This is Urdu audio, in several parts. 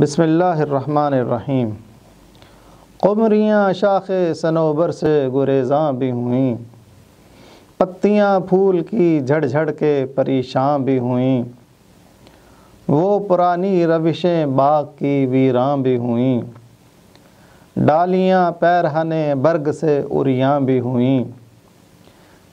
بسم اللہ الرحمن الرحیم۔ قمریاں شاخ سنوبر سے گریزاں بھی ہوئیں۔ پتیاں پھول کی جھڑ جھڑ کے پریشاں بھی ہوئیں۔ وہ پرانی روشیں باغ کی ویراں بھی ہوئیں۔ ڈالیاں پیرہنے برگ سے اریاں بھی ہوئیں۔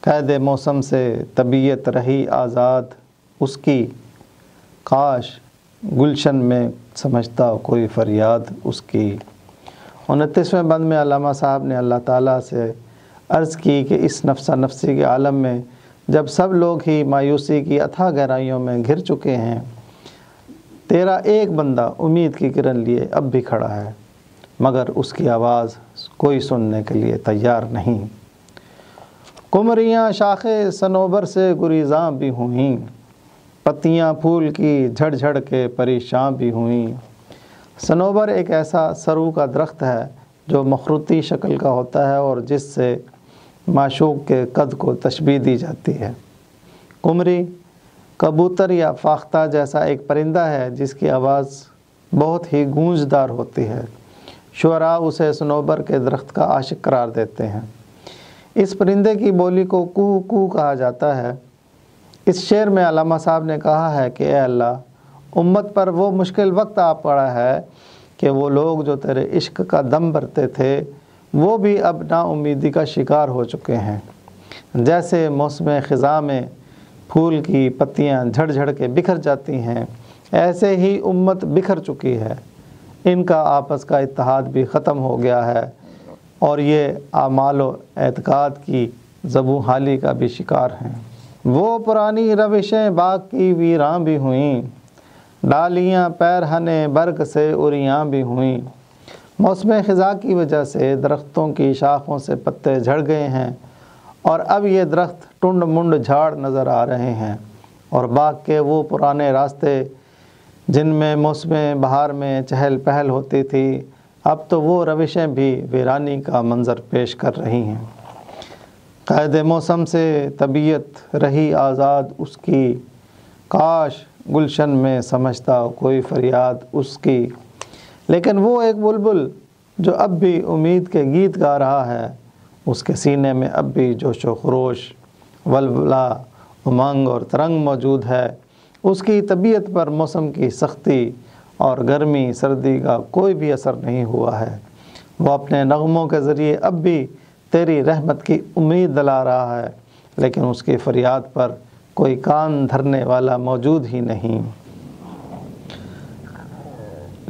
قید موسم سے طبیعت رہی آزاد۔ اس کی کاش گلشن میں سمجھتا کوئی فریاد اس کی۔ انتیسویں بند میں علامہ صاحب نے اللہ تعالیٰ سے عرض کی کہ اس نفسہ نفسی کے عالم میں جب سب لوگ ہی مایوسی کی اتھا گہرائیوں میں گھر چکے ہیں، تیرا ایک بندہ امید کی کرن لیے اب بھی کھڑا ہے، مگر اس کی آواز کوئی سننے کے لیے تیار نہیں۔ کمریاں شاخے سنوبر سے گریزاں بھی ہوئیں۔ پتیاں پھول کی جھڑ جھڑ کے پریشان بھی ہوئیں۔ سنوبر ایک ایسا سرو کا درخت ہے جو مخروطی شکل کا ہوتا ہے اور جس سے معشوق کے قد کو تشبیح دی جاتی ہے۔ کمری کبوتر یا فاختہ جیسا ایک پرندہ ہے جس کی آواز بہت ہی گونجدار ہوتی ہے۔ شعراء اسے سنوبر کے درخت کا عاشق قرار دیتے ہیں۔ اس پرندے کی بولی کو کو کو کہا جاتا ہے۔ اس شعر میں علامہ صاحب نے کہا ہے کہ اے اللہ، امت پر وہ مشکل وقت آ پڑا ہے کہ وہ لوگ جو تیرے عشق کا دم بھرتے تھے، وہ بھی اب نا امیدی کا شکار ہو چکے ہیں۔ جیسے موسم خزاں میں پھول کی پتیاں جھڑ جھڑ کے بکھر جاتی ہیں، ایسے ہی امت بکھر چکی ہے۔ ان کا آپس کا اتحاد بھی ختم ہو گیا ہے اور یہ اعمال و اعتقاد کی زبوں حالی کا بھی شکار ہیں۔ وہ پرانی روشیں باغ کی ویراں بھی ہوئیں۔ ڈالیاں پیرہنے برگ سے اریاں بھی ہوئیں۔ موسم خزاں کی وجہ سے درختوں کی شاخوں سے پتے جھڑ گئے ہیں اور اب یہ درخت ٹنڈ منڈ جھاڑ نظر آ رہے ہیں۔ اور باغ کے وہ پرانے راستے جن میں موسم بہار میں چہل پہل ہوتی تھی، اب تو وہ روشیں بھی ویرانی کا منظر پیش کر رہی ہیں۔ قید موسم سے طبیعت رہی آزاد، اس کی کاش گلشن میں سمجھتا کوئی فریاد اس کی۔ لیکن وہ ایک بلبل جو اب بھی امید کے گیت گا رہا ہے، اس کے سینے میں اب بھی جوش و خروش ولولا امنگ اور ترنگ موجود ہے۔ اس کی طبیعت پر موسم کی سختی اور گرمی، سردی کا کوئی بھی اثر نہیں ہوا ہے۔ وہ اپنے نغموں کے ذریعے اب بھی تیری رحمت کی امید دلا رہا ہے، لیکن اس کی فریاد پر کوئی کان دھرنے والا موجود ہی نہیں۔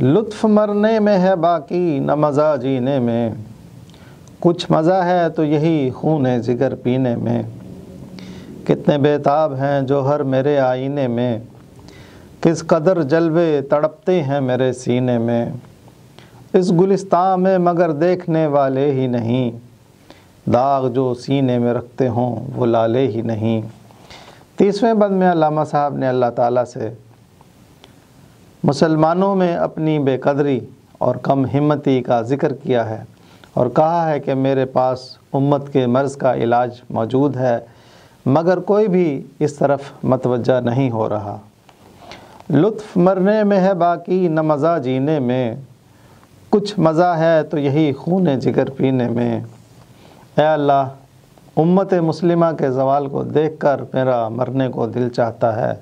لطف مرنے میں ہے باقی، نہ مزہ جینے میں۔ کچھ مزہ ہے تو یہی خون جگر پینے میں۔ کتنے بیتاب ہیں جو ہر میرے آئینے میں۔ کس قدر جلوے تڑپتے ہیں میرے سینے میں۔ اس گلستان میں مگر دیکھنے والے ہی نہیں۔ داغ جو سینے میں رکھتے ہوں، وہ لالے ہی نہیں۔ تیسویں بند میں علامہ صاحب نے اللہ تعالیٰ سے، مسلمانوں میں اپنی بے قدری اور کم ہمتی کا ذکر کیا ہے اور کہا ہے کہ میرے پاس امت کے مرض کا علاج موجود ہے، مگر کوئی بھی اس طرف متوجہ نہیں ہو رہا۔ لطف مرنے میں ہے باقی، نہ مزہ جینے میں۔ کچھ مزہ ہے تو یہی خون جگر پینے میں۔ اے اللہ، امت مسلمہ کے زوال کو دیکھ کر میرا مرنے کو دل چاہتا ہے،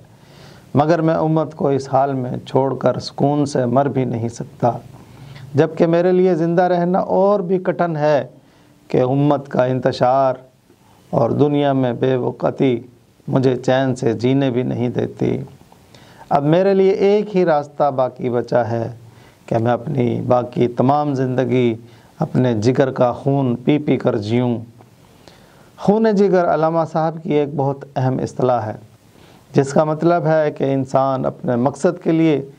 مگر میں امت کو اس حال میں چھوڑ کر سکون سے مر بھی نہیں سکتا۔ جبکہ میرے لیے زندہ رہنا اور بھی کٹھن ہے کہ امت کا انتشار اور دنیا میں بے وقتی مجھے چین سے جینے بھی نہیں دیتی۔ اب میرے لیے ایک ہی راستہ باقی بچا ہے کہ میں اپنی باقی تمام زندگی اپنے جگر کا خون پی پی کر جیوں۔ خون جگر علامہ صاحب کی ایک بہت اہم اصطلاح ہے، جس کا مطلب ہے کہ انسان اپنے مقصد کے لیے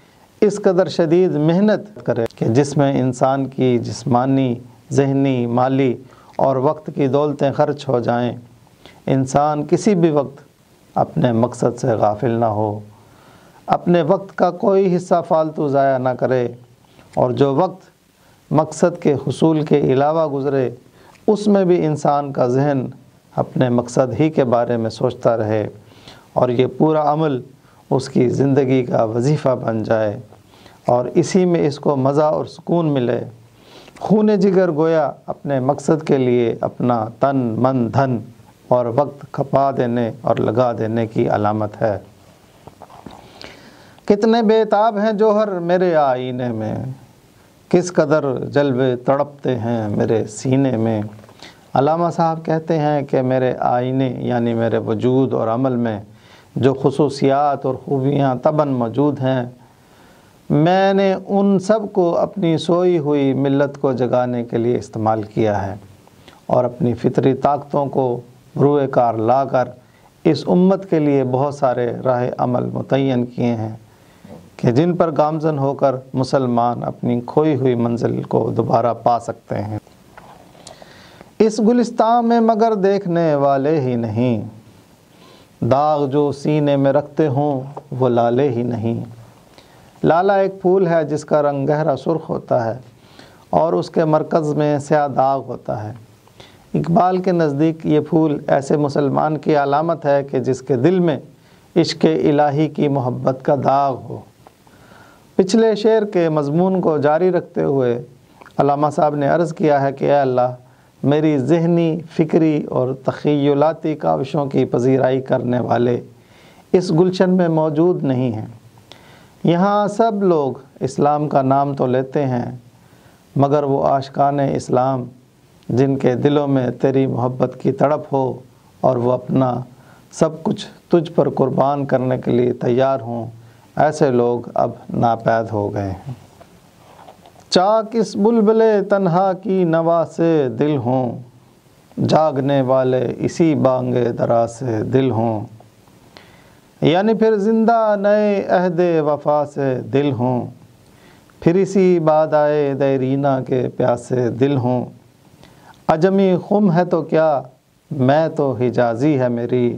اس قدر شدید محنت کرے کہ جس میں انسان کی جسمانی، ذہنی، مالی اور وقت کی دولتیں خرچ ہو جائیں۔ انسان کسی بھی وقت اپنے مقصد سے غافل نہ ہو، اپنے وقت کا کوئی حصہ فالتو ضائع نہ کرے۔ اور جو وقت مقصد کے حصول کے علاوہ گزرے، اس میں بھی انسان کا ذہن اپنے مقصد ہی کے بارے میں سوچتا رہے اور یہ پورا عمل اس کی زندگی کا وظیفہ بن جائے اور اسی میں اس کو مزہ اور سکون ملے۔ خون جگر گویا اپنے مقصد کے لیے اپنا تن، من، دھن اور وقت کھپا دینے اور لگا دینے کی علامت ہے۔ کتنے بے تاب ہیں جوہر میرے آئینے میں۔ کس قدر جلوے تڑپتے ہیں میرے سینے میں؟ علامہ صاحب کہتے ہیں کہ میرے آئینے یعنی میرے وجود اور عمل میں جو خصوصیات اور خوبیاں تباً موجود ہیں، میں نے ان سب کو اپنی سوئی ہوئی ملت کو جگانے کے لیے استعمال کیا ہے اور اپنی فطری طاقتوں کو روئے کار لا کر اس امت کے لیے بہت سارے راہ عمل متعین کیے ہیں۔ کہ جن پر گامزن ہو کر مسلمان اپنی کھوئی ہوئی منزل کو دوبارہ پا سکتے ہیں۔ اس گلستان میں مگر دیکھنے والے ہی نہیں۔ داغ جو سینے میں رکھتے ہوں، وہ لالے ہی نہیں۔ لالا ایک پھول ہے جس کا رنگ گہرا سرخ ہوتا ہے اور اس کے مرکز میں سیاہ داغ ہوتا ہے۔ اقبال کے نزدیک یہ پھول ایسے مسلمان کی علامت ہے کہ جس کے دل میں عشق الہی کی محبت کا داغ ہو۔ پچھلے شعر کے مضمون کو جاری رکھتے ہوئے علامہ صاحب نے عرض کیا ہے کہ اے اللہ، میری ذہنی، فکری اور تخیلاتی کاوشوں کی پذیرائی کرنے والے اس گلشن میں موجود نہیں ہیں۔ یہاں سب لوگ اسلام کا نام تو لیتے ہیں، مگر وہ عاشقان اسلام جن کے دلوں میں تیری محبت کی تڑپ ہو اور وہ اپنا سب کچھ تجھ پر قربان کرنے کے لیے تیار ہوں۔ ایسے لوگ اب ناپید ہو گئے ہیں۔ چاک اس بلبل تنہا کی نوا سے دل ہوں۔ جاگنے والے اسی بانگ درا سے دل ہوں۔ یعنی پھر زندہ نئے عہد وفا سے دل ہوں۔ پھر اسی باد آئے دیرینہ کے پیاسے دل ہوں۔ اجمی خم ہے تو کیا؟ میں تو حجازی ہے میری۔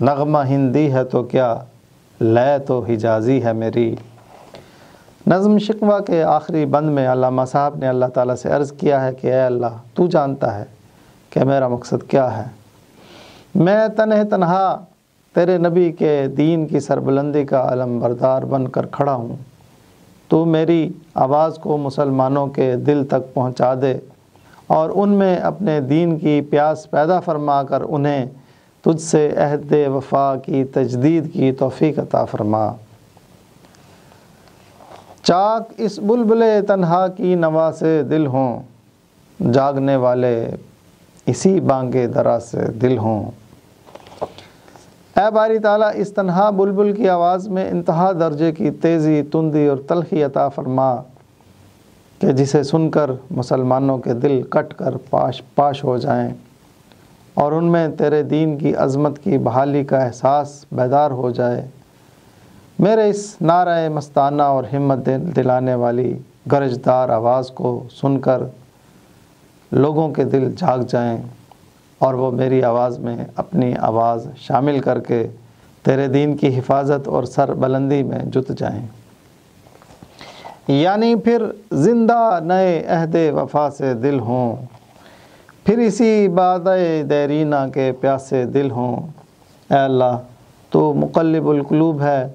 نغمہ ہندی ہے تو کیا؟ لے تو حجازی ہے میری۔ نظم شکوہ کے آخری بند میں علامہ صاحب نے اللہ تعالیٰ سے عرض کیا ہے کہ اے اللہ، تو جانتا ہے کہ میرا مقصد کیا ہے۔ میں تنہ تنہا تیرے نبی کے دین کی سربلندی کا علم بردار بن کر کھڑا ہوں۔ تو میری آواز کو مسلمانوں کے دل تک پہنچا دے اور ان میں اپنے دین کی پیاس پیدا فرما کر انہیں تجھ سے عہد وفا کی تجدید کی توفیق عطا فرما۔ چاک اس بلبل تنہا کی نوا سے دل ہوں، جاگنے والے اسی بانگے درا سے دل ہوں۔ اے باری تعالیٰ، اس تنہا بلبل کی آواز میں انتہا درجے کی تیزی، تندی اور تلخی عطا فرما کہ جسے سن کر مسلمانوں کے دل کٹ کر پاش پاش ہو جائیں۔ اور ان میں تیرے دین کی عظمت کی بحالی کا احساس بیدار ہو جائے۔ میرے اس نعرہ مستانہ اور ہمت دلانے والی گرجدار آواز کو سن کر لوگوں کے دل جھاگ جائیں اور وہ میری آواز میں اپنی آواز شامل کر کے تیرے دین کی حفاظت اور سر بلندی میں جت جائیں۔ یعنی پھر زندہ نئے عہد وفا سے دل ہوں۔ پھر اسی باد دیرینہ کے پیاسے دل ہوں۔ اے اللہ، تو مقلب القلوب ہے۔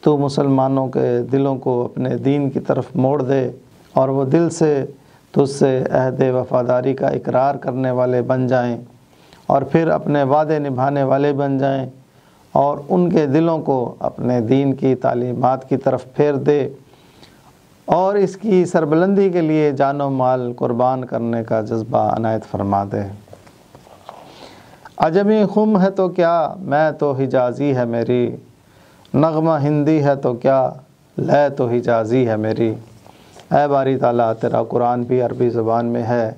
تو مسلمانوں کے دلوں کو اپنے دین کی طرف موڑ دے اور وہ دل سے تجھ سے عہد وفاداری کا اقرار کرنے والے بن جائیں اور پھر اپنے وعدے نبھانے والے بن جائیں اور ان کے دلوں کو اپنے دین کی تعلیمات کی طرف پھیر دے۔ اور اس کی سربلندی کے لیے جان و مال قربان کرنے کا جذبہ عنایت فرما دے۔ عجمی خم ہے تو کیا میں تو حجازی ہے میری، نغمہ ہندی ہے تو کیا لے تو حجازی ہے میری۔ اے باری تعالیٰ، تیرا قرآن بھی عربی زبان میں ہے،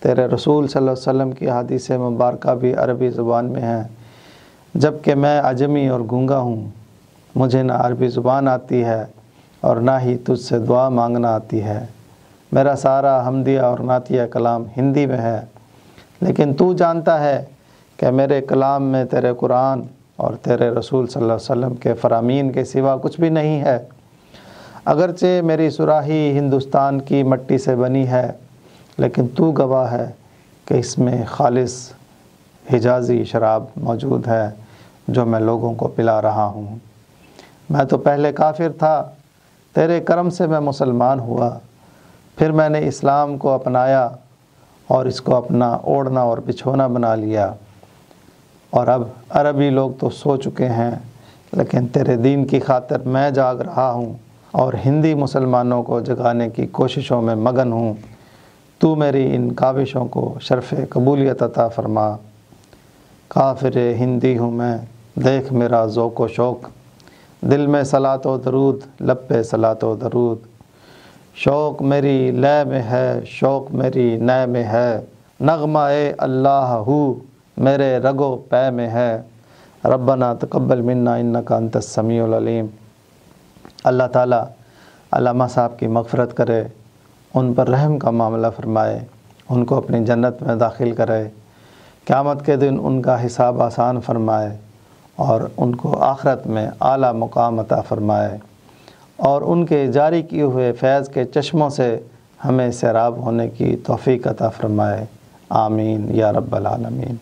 تیرے رسول صلی اللہ علیہ وسلم کی حدیث مبارکہ بھی عربی زبان میں ہے۔ جبکہ میں عجمی اور گونگا ہوں، مجھے نہ عربی زبان آتی ہے اور نہ ہی تجھ سے دعا مانگنا آتی ہے۔ میرا سارا حمدیہ اور نعتیہ کلام ہندی میں ہے، لیکن تو جانتا ہے کہ میرے کلام میں تیرے قرآن اور تیرے رسول صلی اللہ علیہ وسلم کے فرامین کے سوا کچھ بھی نہیں ہے۔ اگرچہ میری سراہی ہندوستان کی مٹی سے بنی ہے، لیکن تو گواہ ہے کہ اس میں خالص حجازی شراب موجود ہے جو میں لوگوں کو پلا رہا ہوں۔ میں تو پہلے کافر تھا تیرے کرم سے میں مسلمان ہوا۔ پھر میں نے اسلام کو اپنایا اور اس کو اپنا اوڑھنا اور بچھونا بنا لیا۔ اور اب عربی لوگ تو سو چکے ہیں، لیکن تیرے دین کی خاطر میں جاگ رہا ہوں اور ہندی مسلمانوں کو جگانے کی کوششوں میں مگن ہوں۔ تو میری ان کاوشوں کو شرف قبولیت عطا فرما۔ کافر ہندی ہوں میں، دیکھ میرا ذوق و شوق۔ دل میں صلاۃ و درود، لب پہ صلاۃ و درود۔ شوق میری لے میں ہے، شوق میری نئے میں ہے۔ نغمہ اے اللہ ہو، میرے رگو پے میں ہے۔ ربنا تقبل منا انکا انت السمیع العلیم۔ اللہ تعالیٰ علامہ صاحب کی مغفرت کرے، ان پر رحم کا معاملہ فرمائے، ان کو اپنی جنت میں داخل کرے۔ قیامت کے دن ان کا حساب آسان فرمائے۔ اور ان کو آخرت میں اعلیٰ مقام عطا فرمائے اور ان کے جاری کیے ہوئے فیض کے چشموں سے ہمیں سیراب ہونے کی توفیق عطا فرمائے۔ آمین۔ یا رب العالمین۔